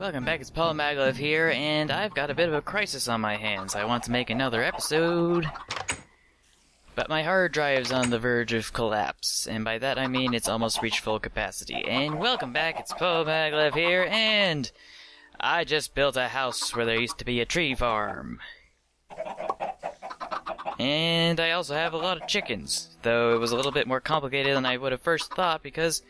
Welcome back, it's Paul Maglev here, and I've got a bit of a crisis on my hands. I want to make another episode, but my hard drive's on the verge of collapse, and by that I mean it's almost reached full capacity. And welcome back, it's Paul Maglev here, and I just built a house where there used to be a tree farm. And I also have a lot of chickens, though it was a little bit more complicated than I would have first thought because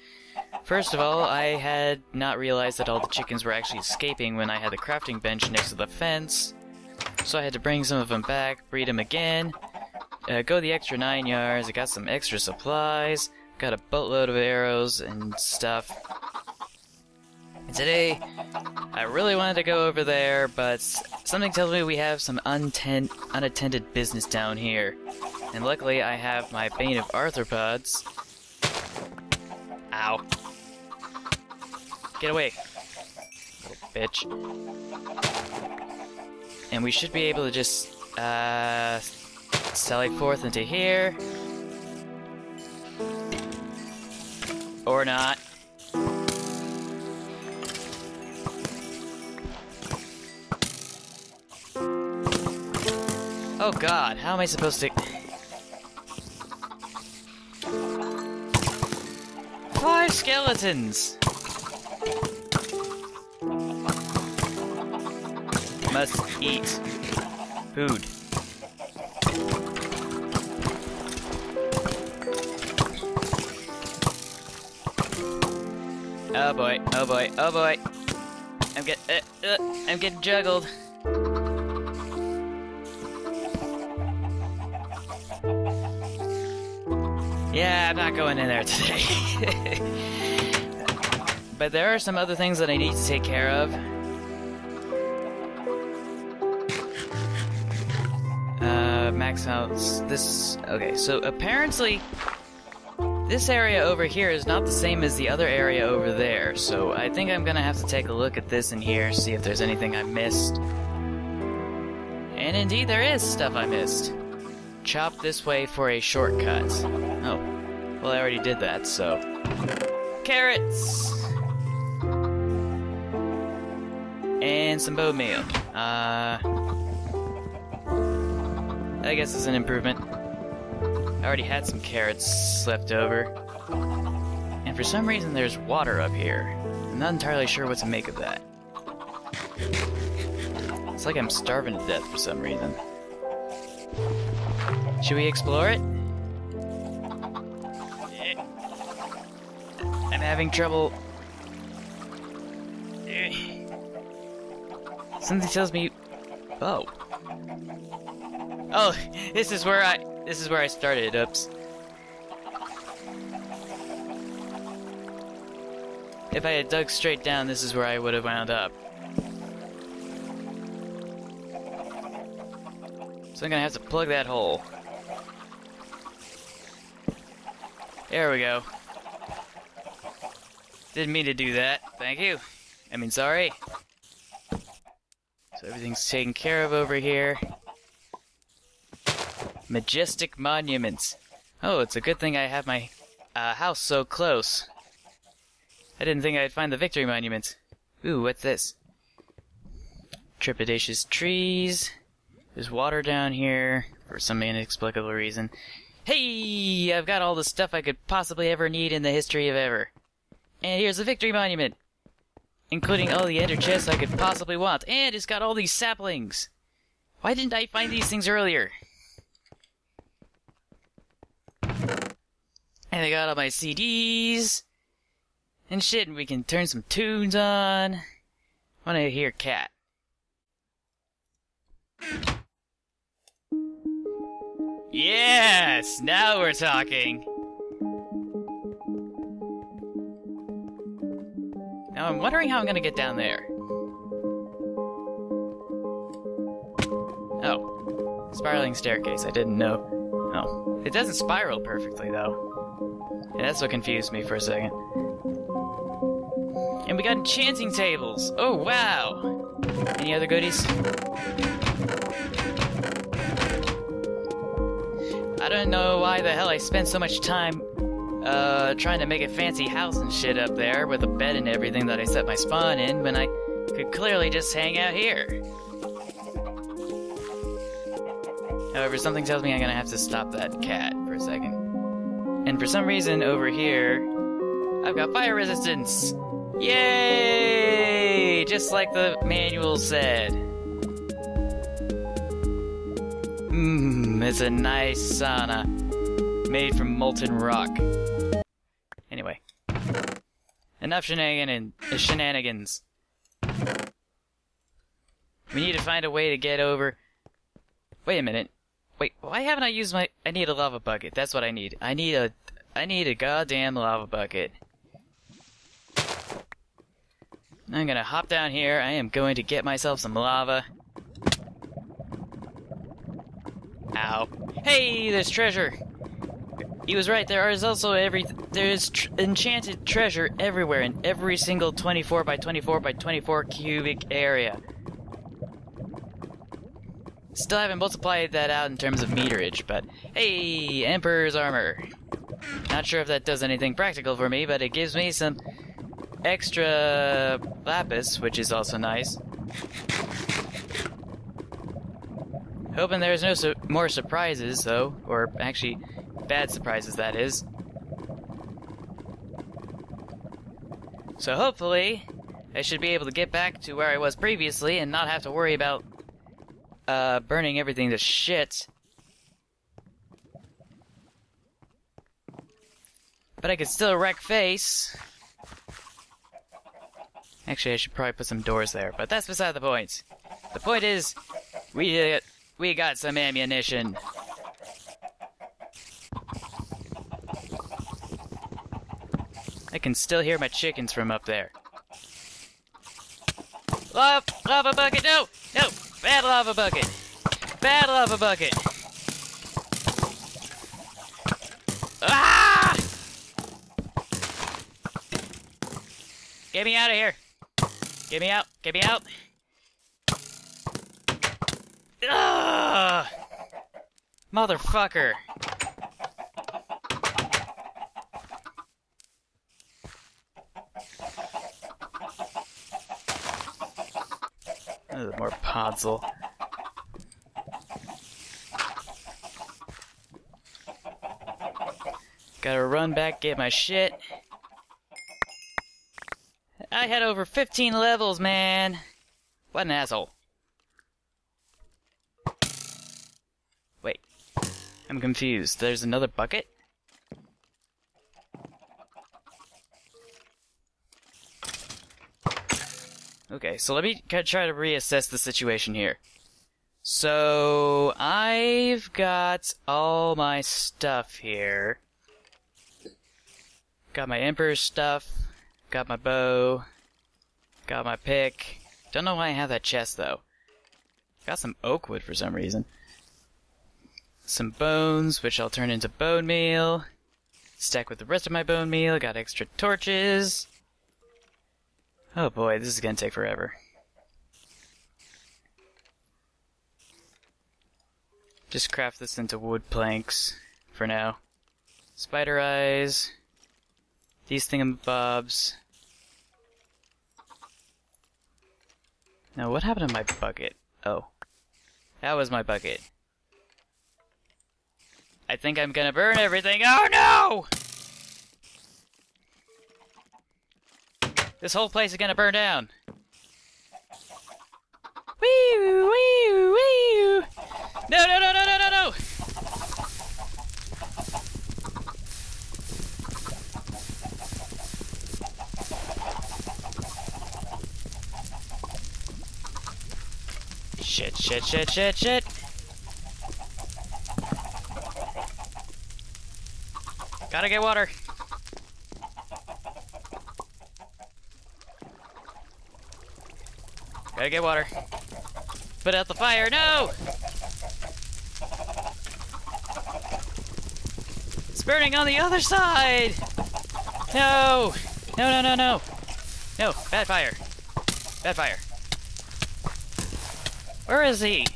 First of all, I had not realized that all the chickens were actually escaping when I had the crafting bench next to the fence. So I had to bring some of them back, breed them again, uh, go the extra nine yards, I got some extra supplies, got a boatload of arrows and stuff. And today, I really wanted to go over there, but something tells me we have some unattended business down here. And luckily, I have my Bane of Arthropods. Ow. Get away. Bitch. And we should be able to just, uh, sally forth into here. Or not. Oh god, how am I supposed to... skeletons! Must eat food. Oh boy, oh boy, oh boy. I'm get, uh, uh, I'm getting juggled. Yeah, I'm not going in there today. but there are some other things that I need to take care of. Uh, max house. This. Okay, so apparently. This area over here is not the same as the other area over there, so I think I'm gonna have to take a look at this in here, see if there's anything I missed. And indeed, there is stuff I missed. Chop this way for a shortcut. Oh, well, I already did that, so. Carrots! And some bone meal. Uh. I guess it's an improvement. I already had some carrots left over. And for some reason, there's water up here. I'm not entirely sure what to make of that. It's like I'm starving to death for some reason. Should we explore it? I'm having trouble. Something tells me. Oh. Oh, this is where I. This is where I started. Oops. If I had dug straight down, this is where I would have wound up. So I'm gonna have to plug that hole. There we go. Didn't mean to do that. Thank you. I mean, sorry. So everything's taken care of over here. Majestic monuments. Oh, it's a good thing I have my uh, house so close. I didn't think I'd find the victory monument. Ooh, what's this? Trepidatious trees. There's water down here for some inexplicable reason. Hey, I've got all the stuff I could possibly ever need in the history of ever. And here's the victory monument. Including all the ender chests I could possibly want. And it's got all these saplings. Why didn't I find these things earlier? And I got all my CDs. And shit, and we can turn some tunes on. Wanna hear cat. Yes! Now we're talking! Now I'm wondering how I'm gonna get down there. Oh. Spiraling staircase, I didn't know. Oh. It doesn't spiral perfectly, though. That's what confused me for a second. And we got enchanting tables! Oh, wow! Any other goodies? I don't know why the hell I spent so much time uh, trying to make a fancy house and shit up there with a bed and everything that I set my spawn in when I could clearly just hang out here. However, something tells me I'm gonna have to stop that cat for a second. And for some reason, over here, I've got fire resistance! Yay! Just like the manual said. Mmm, it's a nice sauna. Made from molten rock. Anyway. Enough shenanigan shenanigans. We need to find a way to get over. Wait a minute. Wait, why haven't I used my? I need a lava bucket. That's what I need. I need a. I need a goddamn lava bucket. I'm gonna hop down here. I am going to get myself some lava. Ow. Hey, there's treasure. He was right. There is also every there is tr enchanted treasure everywhere in every single 24 by 24 by 24 cubic area. Still haven't multiplied that out in terms of meterage, but hey, Emperor's armor. Not sure if that does anything practical for me, but it gives me some extra lapis, which is also nice. Hoping there's no su more surprises, though, or actually, bad surprises, that is. So hopefully, I should be able to get back to where I was previously and not have to worry about uh, burning everything to shit. But I could still wreck face. Actually, I should probably put some doors there, but that's beside the point. The point is, we uh, we got some ammunition. I can still hear my chickens from up there. Lava, lava bucket, no, no, bad lava bucket, bad lava bucket. Ah! Get me out of here. Get me out, get me out. Ugh! Motherfucker. More podzol. Gotta run back, get my shit. I had over 15 levels, man. What an asshole. I'm confused. There's another bucket? Okay, so let me try to reassess the situation here. So, I've got all my stuff here. Got my Emperor stuff, got my bow, got my pick. Don't know why I have that chest though. Got some oak wood for some reason. Some bones, which I'll turn into bone meal. Stack with the rest of my bone meal. Got extra torches. Oh boy, this is gonna take forever. Just craft this into wood planks for now. Spider eyes. These thingamabobs. Now, what happened to my bucket? Oh. That was my bucket. I think I'm gonna burn everything. Oh no! This whole place is gonna burn down. Wee wee wee. No no no no no no no. Shit shit shit shit shit. Gotta get water. Gotta get water. Put out the fire. No! It's burning on the other side! No! No, no, no, no! No, bad fire. Bad fire. Where is he?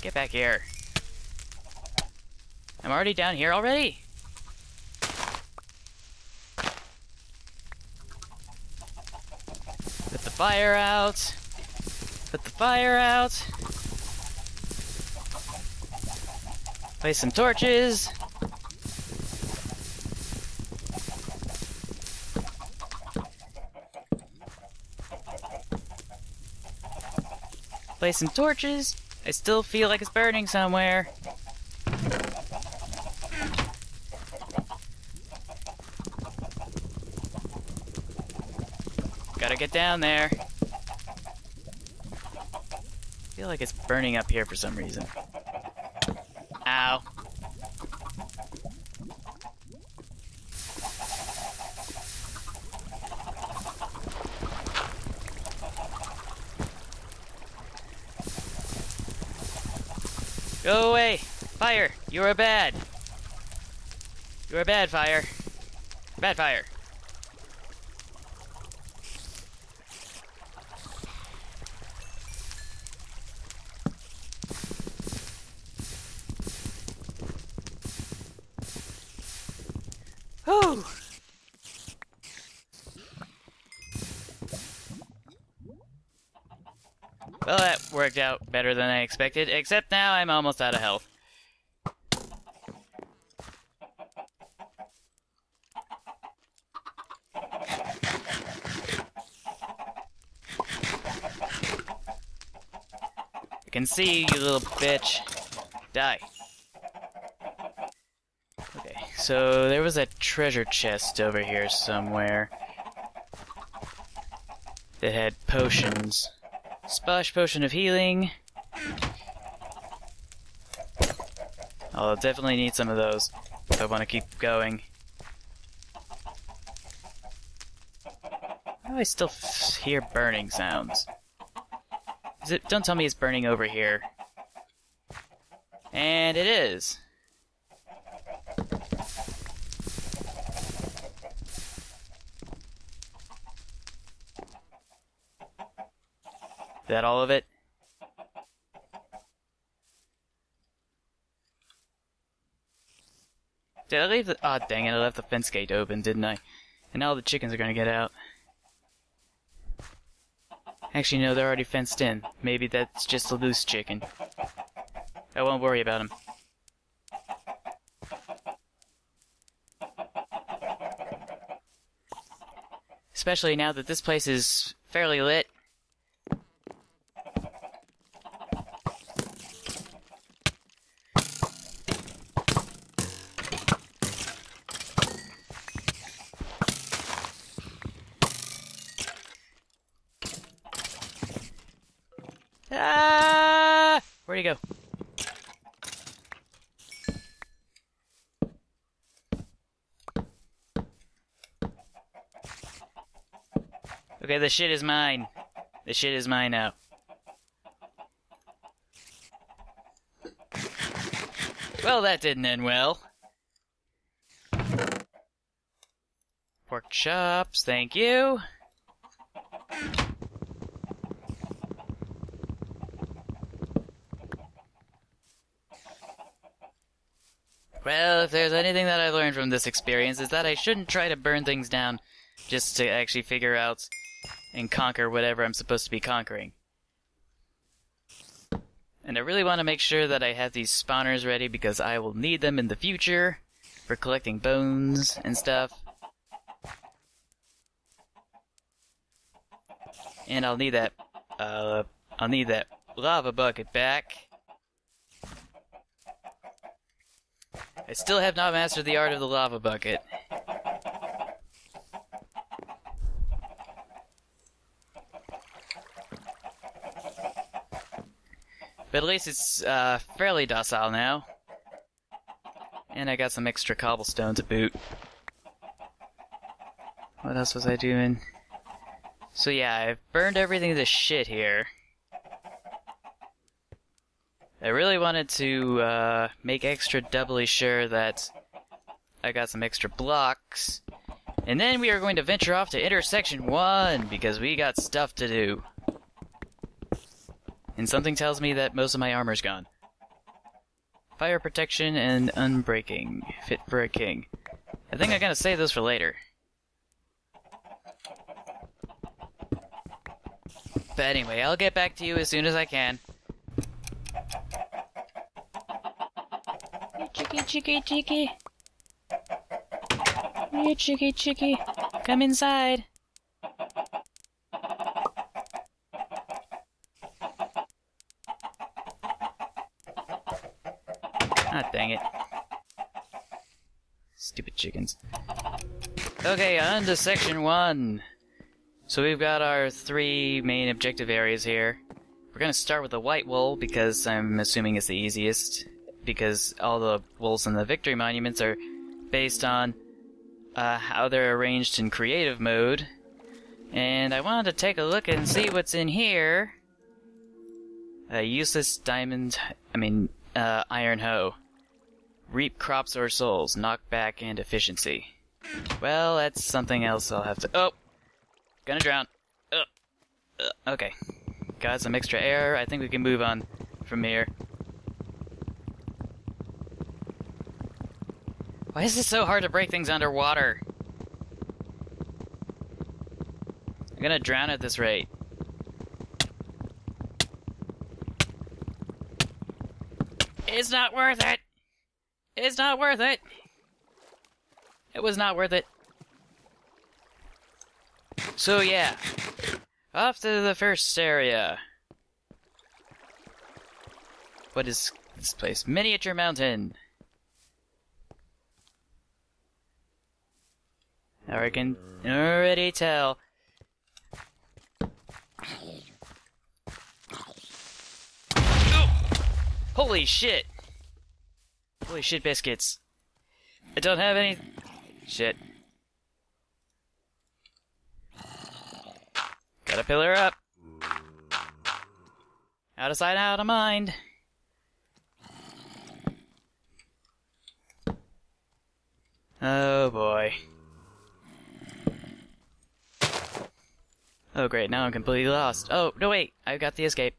Get back here. I'm already down here already? Put the fire out. Put the fire out. Place some torches. Place some torches. I still feel like it's burning somewhere. Gotta get down there. feel like it's burning up here for some reason. Ow. Go away! Fire! You are bad! You are bad, fire! Bad fire! Whew! Well, that worked out better than I expected, except now I'm almost out of health. I can see you little bitch. Die. Okay, so there was a treasure chest over here somewhere that had potions. Splash potion of healing. I'll definitely need some of those if I want to keep going. Do I still hear burning sounds? Is it? Don't tell me it's burning over here. And it is. that all of it? Did I leave the- oh dang it, I left the fence gate open, didn't I? And now the chickens are gonna get out. Actually, no, they're already fenced in. Maybe that's just a loose chicken. I won't worry about them. Especially now that this place is fairly lit. Ah! Where'd he go? Okay, the shit is mine. The shit is mine now. Well, that didn't end well. Pork chops, thank you. Well, if there's anything that I learned from this experience, is that I shouldn't try to burn things down just to actually figure out and conquer whatever I'm supposed to be conquering. And I really want to make sure that I have these spawners ready because I will need them in the future for collecting bones and stuff. And I'll need that, uh, I'll need that lava bucket back. I still have not mastered the art of the lava bucket. But at least it's uh, fairly docile now. And I got some extra cobblestone to boot. What else was I doing? So yeah, I've burned everything to shit here. I really wanted to uh, make extra doubly sure that I got some extra blocks. And then we are going to venture off to intersection 1 because we got stuff to do. And something tells me that most of my armor's gone. Fire protection and unbreaking. Fit for a king. I think I'm gonna save those for later. But anyway, I'll get back to you as soon as I can. You chicky, chicky, chicky. You. Come inside. Ah, dang it. Stupid chickens. Okay, on to section one. So we've got our three main objective areas here. We're gonna start with the white wool because I'm assuming it's the easiest. Because all the wools in the victory monuments are based on uh, how they're arranged in creative mode. And I wanted to take a look and see what's in here. A useless diamond, I mean, uh, iron hoe. Reap crops or souls, knockback and efficiency. Well, that's something else I'll have to. Oh! Gonna drown. Okay. Got some extra air. I think we can move on from here. Why is it so hard to break things underwater? I'm gonna drown at this rate. It's not worth it! It's not worth it! It was not worth it. So yeah, off to the first area. What is this place? Miniature Mountain. Now I can already tell. Oh! Holy shit! Holy shit biscuits. I don't have any... Shit. Gotta pillar up. Out of sight, out of mind. Oh boy. Oh great, now I'm completely lost. Oh, no wait, I've got the escape.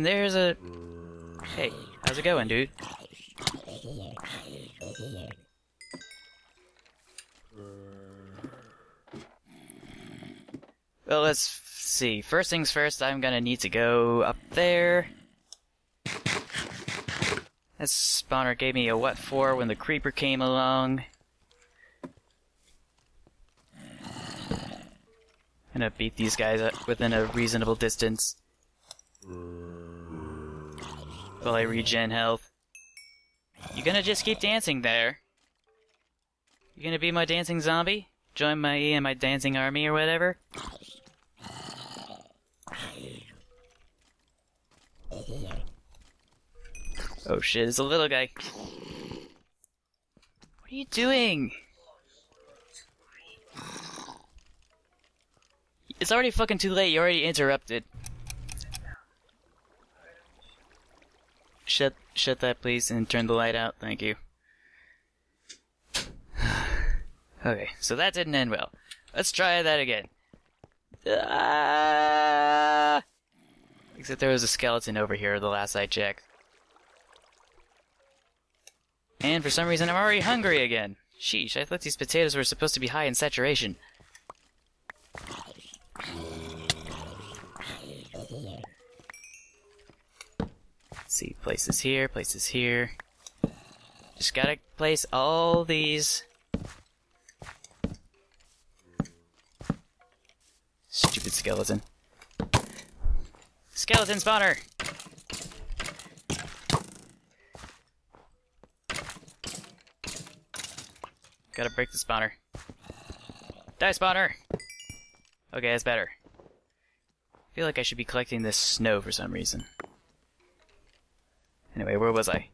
And there's a... Hey, how's it going, dude? Well, let's see. First things first, I'm gonna need to go up there. This spawner gave me a what for when the creeper came along. Gonna beat these guys up within a reasonable distance. While I regen health. You gonna just keep dancing there? You gonna be my dancing zombie? Join my E and my dancing army or whatever? Oh shit, it's a little guy. What are you doing? It's already fucking too late, you already interrupted. Shut shut that please and turn the light out, thank you. okay, so that didn't end well. Let's try that again. Ah! Except there was a skeleton over here the last I checked. And for some reason I'm already hungry again. Sheesh, I thought these potatoes were supposed to be high in saturation. Let's see, places here, places here. Just gotta place all these. Stupid skeleton. Skeleton spawner! Gotta break the spawner. Die spawner! Okay, that's better. I feel like I should be collecting this snow for some reason. Anyway, where was I?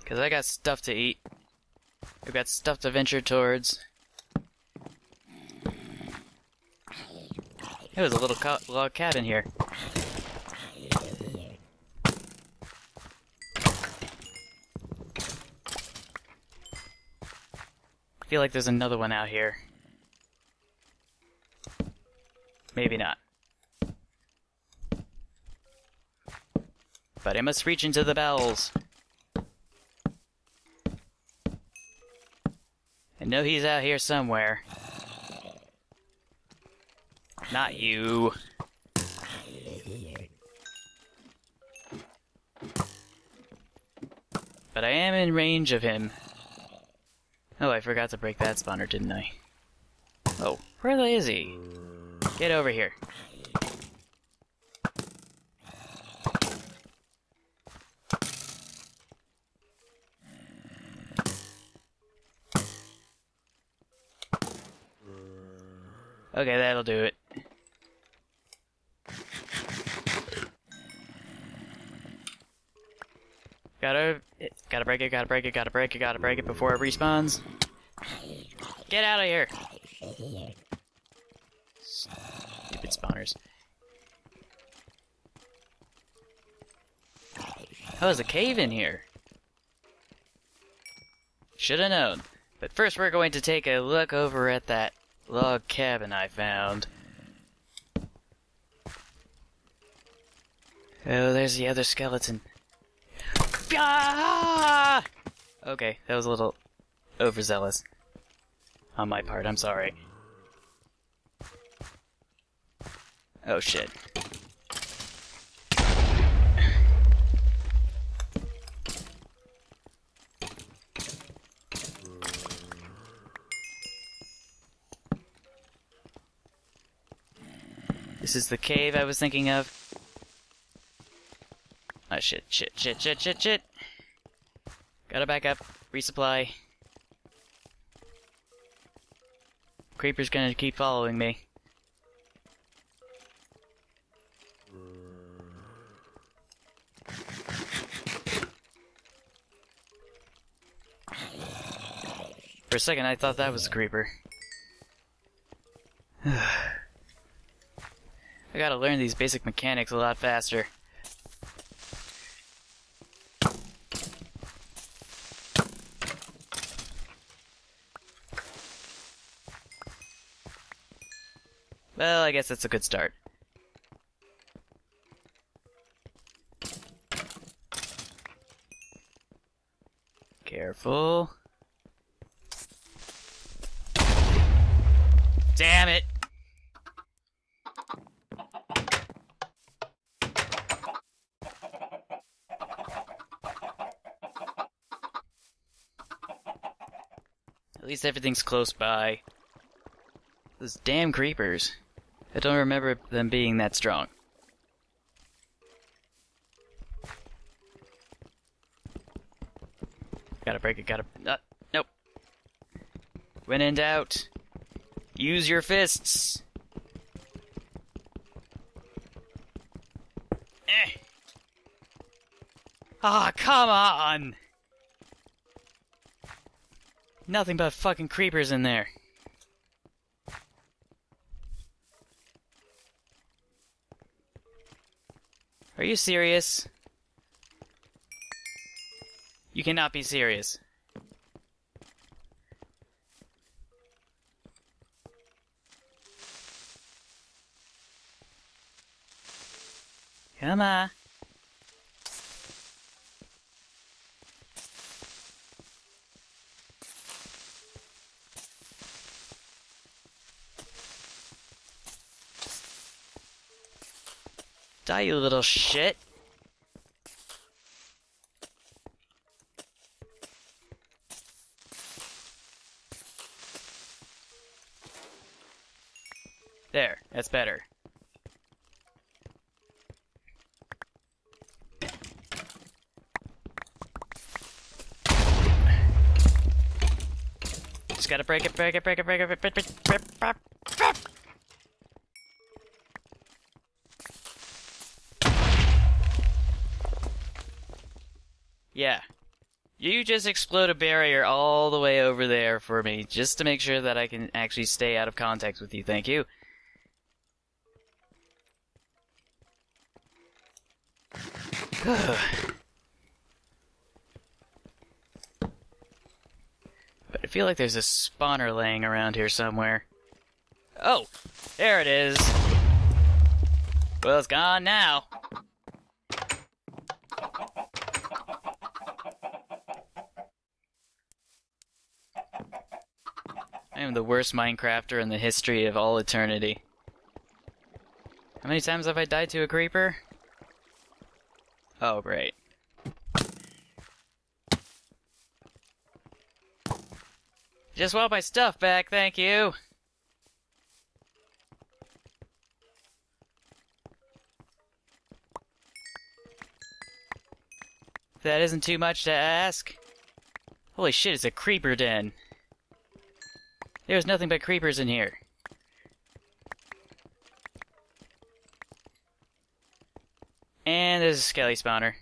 Because I got stuff to eat. I've got stuff to venture towards. There was a little log cabin here. I feel like there's another one out here. Maybe not. But I must reach into the bells. I know he's out here somewhere. Not you. But I am in range of him. Oh, I forgot to break that spawner, didn't I? Oh, where is he? Get over here. Okay, that'll do it. Gotta, gotta break it, gotta break it, gotta break it, gotta break it before it respawns. Get out of here! Stupid spawners. Oh, there's a cave in here. Shoulda known. But first we're going to take a look over at that log cabin I found. Oh, there's the other skeleton. Ah! Okay, that was a little overzealous on my part. I'm sorry. Oh shit. This is the cave I was thinking of. Oh shit, shit, shit, shit, shit, shit. Gotta back up, resupply. Creeper's gonna keep following me. For a second, I thought that was a creeper. I gotta learn these basic mechanics a lot faster. Well, I guess that's a good start. Careful. Damn it! Least everything's close by. Those damn creepers. I don't remember them being that strong. Gotta break it, gotta... Uh, nope. When in doubt, use your fists! Eh! Ah, oh, come on! Nothing but fucking creepers in there. Are you serious? You cannot be serious. Come on. Die, you little shit. There, that's better. Just gotta break it, break it, break it, break it, break it, break it, break it, break it. Yeah. You just explode a barrier all the way over there for me, just to make sure that I can actually stay out of contact with you. Thank you. but I feel like there's a spawner laying around here somewhere. Oh! There it is! Well, it's gone now. Am the worst Minecrafter in the history of all eternity. How many times have I died to a creeper? Oh, great. Just want my stuff back, thank you. That isn't too much to ask. Holy shit, it's a creeper den. There's nothing but creepers in here. And there's a skelly spawner.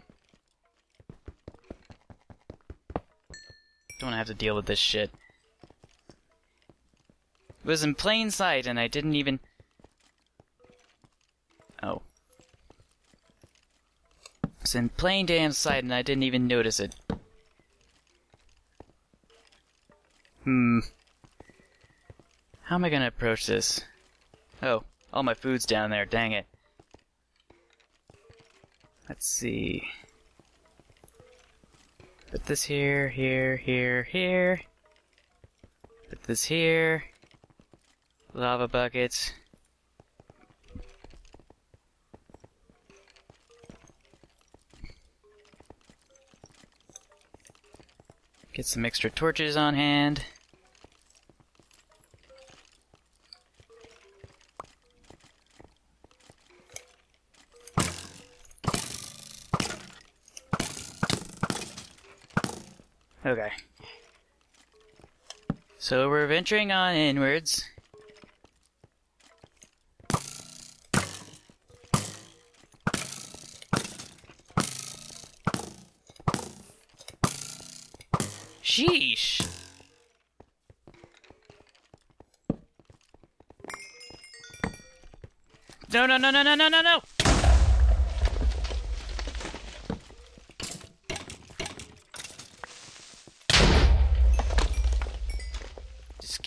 Don't have to deal with this shit. It was in plain sight and I didn't even... Oh. It's in plain damn sight and I didn't even notice it. Hmm. How am I gonna approach this? Oh, all my food's down there, dang it. Let's see. Put this here, here, here, here. Put this here. Lava buckets. Get some extra torches on hand. Okay. So we're venturing on inwards. Sheesh. No, no, no, no, no, no, no, no!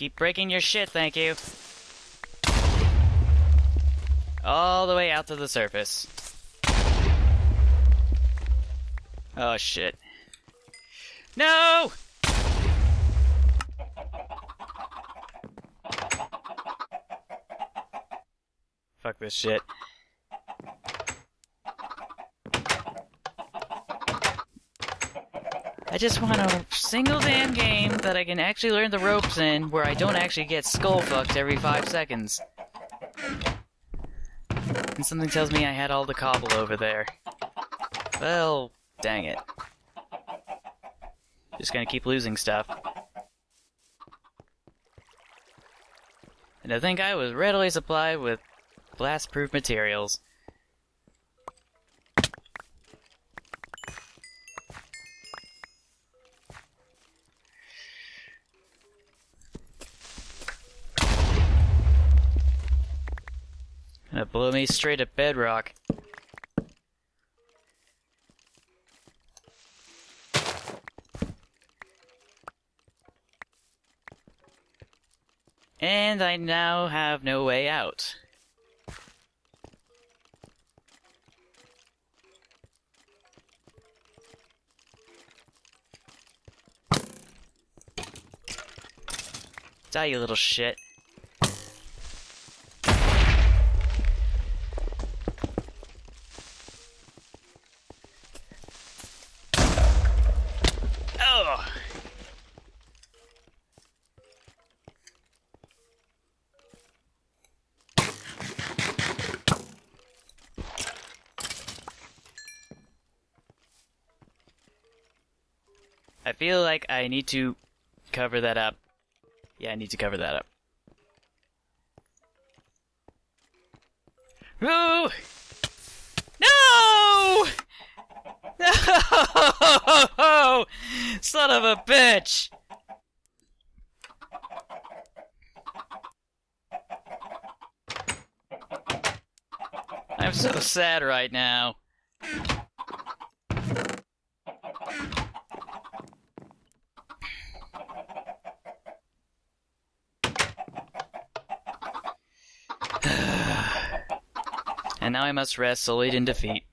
Keep breaking your shit, thank you. All the way out to the surface. Oh, shit. No! Fuck this shit. I just want a single damn game that I can actually learn the ropes in where I don't actually get skull fucked every five seconds. And something tells me I had all the cobble over there. Well, dang it. Just gonna keep losing stuff. And I think I was readily supplied with blast-proof materials. Gonna blow me straight at bedrock. And I now have no way out. Die, you little shit. Oh! I feel like I need to cover that up. Yeah, I need to cover that up. No! No! No! Son of a bitch! I'm so sad right now. And now I must rest sullied in defeat.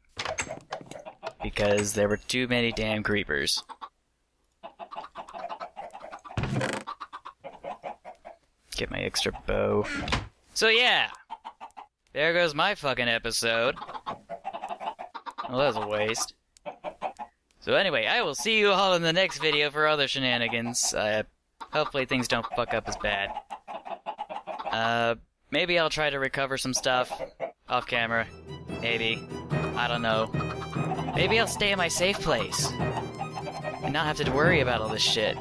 Because there were too many damn creepers. get my extra bow. So yeah, there goes my fucking episode. Well, that was a waste. So anyway, I will see you all in the next video for other shenanigans. Uh, hopefully things don't fuck up as bad. Uh, maybe I'll try to recover some stuff off camera. Maybe. I don't know. Maybe I'll stay in my safe place and not have to worry about all this shit.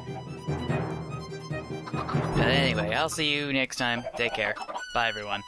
But anyway, I'll see you next time. Take care. Bye, everyone.